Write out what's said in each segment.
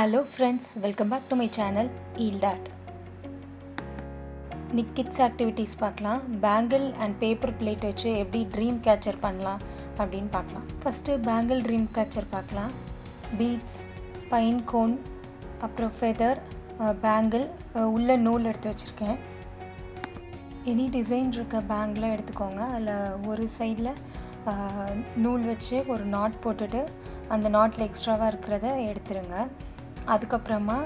Hello friends welcome back to my channel eel டாட் இன்னைக்கு kids activities பார்க்கலாம். Bangle and paper plate வச்சு எப்படி ட்ரீம் கேச்சர் பண்ணலாம் அப்படின்னு பார்க்கலாம். ஃபஸ்ட்டு பேங்கிள் ட்ரீம் கேச்சர் பார்க்கலாம். பீட்ஸ் பைன் கோன் அப்புறம் ஃபெதர் பேங்கிள் உள்ள நூல் எடுத்து வச்சுருக்கேன். எனி டிசைன் இருக்க பேங்கில் எடுத்துக்கோங்க. அதில் ஒரு சைடில் நூல் வச்சு ஒரு நாட் போட்டுட்டு அந்த நாட்டில் எக்ஸ்ட்ராவாக இருக்கிறத எடுத்துருங்க. அதுக்கப்புறமா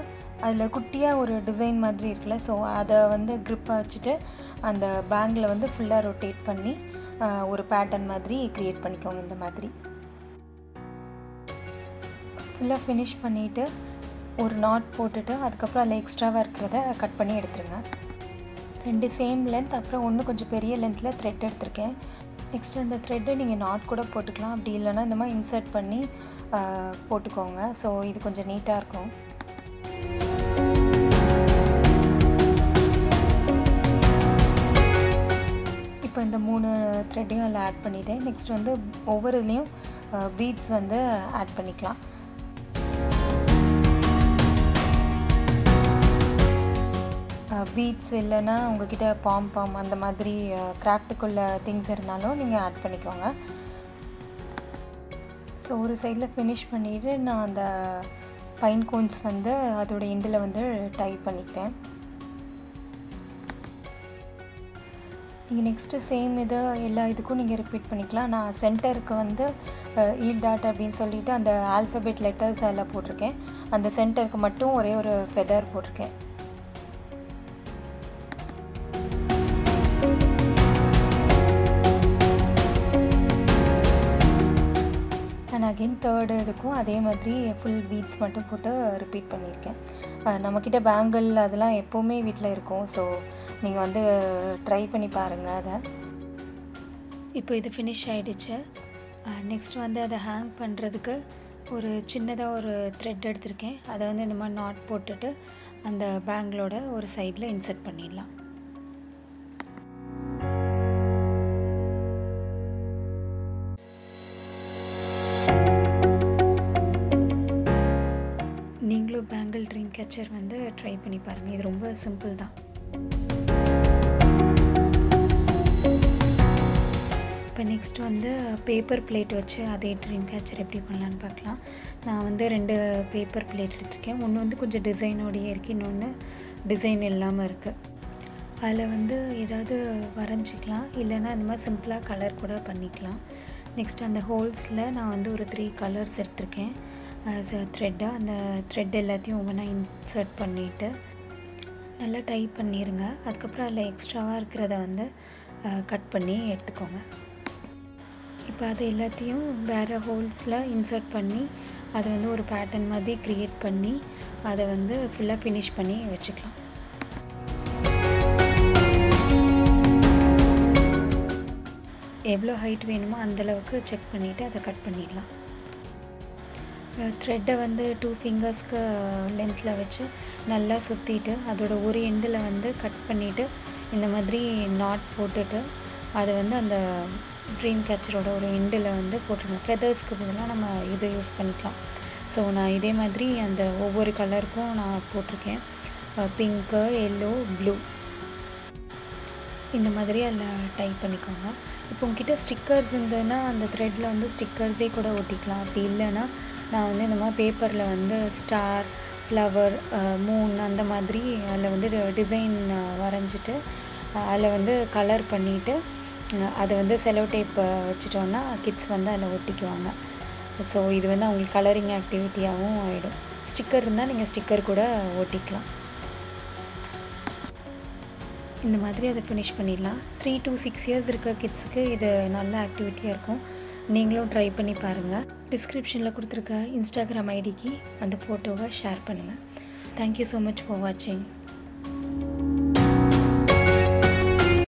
அதில் குட்டியாக ஒரு டிசைன் மாதிரி இருக்குல்ல ஸோ அதை வந்து க்ரிப்பாக வச்சுட்டு அந்த பேங்கில் வந்து ஃபுல்லாக ரொட்டேட் பண்ணி ஒரு பேட்டர்ன் மாதிரி க்ரியேட் பண்ணிக்கோங்க இந்த மாதிரி. ஃபுல்லாக ஃபினிஷ் பண்ணிவிட்டு ஒரு நாட் போட்டுட்டு அதுக்கப்புறம் அதில் எக்ஸ்ட்ராவாக இருக்கிறத கட் பண்ணி எடுத்துருங்க. ரெண்டு சேம் லென்த் அப்புறம் ஒன்று கொஞ்சம் பெரிய லென்த்தில் த்ரெட் எடுத்திருக்கேன். நெக்ஸ்ட் அந்த த்ரெட்டை நீங்கள் நாட் கூட போட்டுக்கலாம். அப்படி இல்லைன்னா இந்த மாதிரி இன்சர்ட் பண்ணி போட்டுக்கோங்க. ஸோ இது கொஞ்சம் நீட்டாக இருக்கும். இப்போ இந்த மூணு த்ரெட்டையும் அதில் ஆட் பண்ணிவிட்டேன் நெக்ஸ்ட் வந்து ஒவ்வொரு இதுலேயும் பீட்ஸ் வந்து ஆட் பண்ணிக்கலாம். பீட்ஸ் இல்லைன்னா உங்ககிட்ட பாம் பாம் அந்த மாதிரி கிராஃப்ட்டுக்குள்ள திங்ஸ் இருந்தாலும் நீங்கள் ஆட் பண்ணிக்கோங்க. ஸோ ஒரு சைடில் ஃபினிஷ் பண்ணிவிட்டு நான் அந்த பைன் கோன்ஸ் வந்து அதோட எண்டில் வந்து டை பண்ணிக்கிறேன் நீங்கள் நெக்ஸ்ட்டு சேம் இதை எல்லா இதுக்கும் நீங்கள் ரிப்பீட் பண்ணிக்கலாம். நான் சென்டருக்கு வந்து ஈல் டாட் அப்படின்னு சொல்லிவிட்டு அந்த ஆல்ஃபபெட் லெட்டர்ஸ் அதில் போட்டிருக்கேன். அந்த சென்டருக்கு மட்டும் ஒரே ஒரு ஃபெதர் போட்டிருக்கேன். தேர்டு இதுக்கும் அதே மாதிரி ஃபுல் பீட்ஸ் மட்டும் போட்டு ரிப்பீட் பண்ணியிருக்கேன். நம்மக்கிட்ட பேங்கிள் அதெல்லாம் எப்போவுமே வீட்டில் இருக்கும். ஸோ நீங்கள் வந்து ட்ரை பண்ணி பாருங்கள் அதை. இப்போ இது ஃபினிஷ் ஆகிடுச்சு நெக்ஸ்ட் வந்து அதை ஹேங் பண்ணுறதுக்கு ஒரு சின்னதாக ஒரு த்ரெட் எடுத்திருக்கேன். அதை வந்து இந்த மாதிரி நாட் போட்டுட்டு அந்த பேங்கிளோட ஒரு சைடில் இன்சர்ட் பண்ணிடலாம். ஸ்கெச்சர் வந்து ட்ரை பண்ணி பாருங்கள் இது ரொம்ப சிம்பிள் தான். இப்போ நெக்ஸ்ட் வந்து பேப்பர் பிளேட் வச்சு அதே ட்ரீம் கேச்சர் எப்படி பண்ணலான்னு பார்க்கலாம். நான் வந்து ரெண்டு பேப்பர் பிளேட் எடுத்திருக்கேன். ஒன்று வந்து கொஞ்சம் டிசைனோடையே இருக்குது இன்னொன்று டிசைன் இல்லாமல் இருக்குது அதில் வந்து ஏதாவது வரைஞ்சிக்கலாம். இல்லைன்னா இந்த மாதிரி சிம்பிளாக கலர் கூட பண்ணிக்கலாம். நெக்ஸ்ட் அந்த ஹோல்ஸில் நான் வந்து ஒரு த்ரீ கலர்ஸ் எடுத்திருக்கேன். த்ரெட்டாக அந்த த்ரெட் எல்லாத்தையும் ஒவ்வொன்றா இன்சர்ட் பண்ணிவிட்டு நல்லா டைப் பண்ணிடுங்க அதுக்கப்புறம் அதில் எக்ஸ்ட்ராவாக இருக்கிறத வந்து கட் பண்ணி எடுத்துக்கோங்க. இப்போ அது எல்லாத்தையும் வேறு ஹோல்ஸில் இன்சர்ட் பண்ணி அதை வந்து ஒரு பேட்டர்ன் மாதிரி க்ரியேட் பண்ணி அதை வந்து ஃபுல்லாக ஃபினிஷ் பண்ணி வச்சுக்கலாம். எவ்வளோ ஹைட் வேணுமோ அந்தளவுக்கு செக் பண்ணிவிட்டு அதை கட் பண்ணிடலாம். த்ரெட்டை வந்து டூ ஃபிங்கர்ஸ்க்கு லென்த்தில் வச்சு நல்லா சுற்றிட்டு அதோட ஒரு எண்டில் வந்து கட் பண்ணிவிட்டு இந்த மாதிரி நாட் போட்டுட்டு அதை வந்து அந்த ட்ரீம் கேச்சரோட ஒரு எண்டில் வந்து போட்டுருங்க ஃபெதர்ஸ்க்கு பதிலாக நம்ம இதை யூஸ் பண்ணிக்கலாம். ஸோ நான் இதே மாதிரி அந்த ஒவ்வொரு கலருக்கும் நான் போட்டிருக்கேன். பிங்க்கு எல்லோ ப்ளூ இந்த மாதிரி அதில் டைப் பண்ணிக்கோங்க. இப்போ உங்ககிட்ட ஸ்டிக்கர்ஸ் இருந்ததுன்னா அந்த த்ரெட்டில் வந்து ஸ்டிக்கர்ஸே கூட ஒட்டிக்கலாம். அப்படி இல்லைன்னா நான் வந்து இந்த மாதிரி பேப்பரில் வந்து ஸ்டார் ஃப்ளவர் மூன் அந்த மாதிரி அதில் வந்து டிசைன் வரைஞ்சிட்டு அதில் வந்து கலர் பண்ணிவிட்டு அதை வந்து செலோ டேப் வச்சுட்டோன்னா கிட்ஸ் வந்து அதில் ஒட்டிக்குவாங்க. ஸோ இது வந்து அவங்களுக்கு கலரிங் ஆக்டிவிட்டியாகவும் ஆகிடும் ஸ்டிக்கர் இருந்தால் நீங்கள் ஸ்டிக்கர் கூட ஒட்டிக்கலாம். இந்த மாதிரி அதை ஃபினிஷ் பண்ணிடலாம். த்ரீ டு சிக்ஸ் இயர்ஸ் இருக்க கிட்ஸுக்கு இது நல்ல ஆக்டிவிட்டியாக இருக்கும். நீங்களும் ட்ரை பண்ணி பாருங்கள் டிஸ்கிரிப்ஷனில் கொடுத்துருக்க இன்ஸ்டாகிராம் ஐடிக்கு அந்த ஃபோட்டோவை ஷேர் பண்ணுங்கள் தேங்க்யூ ஸோ மச் ஃபார் வாட்சிங்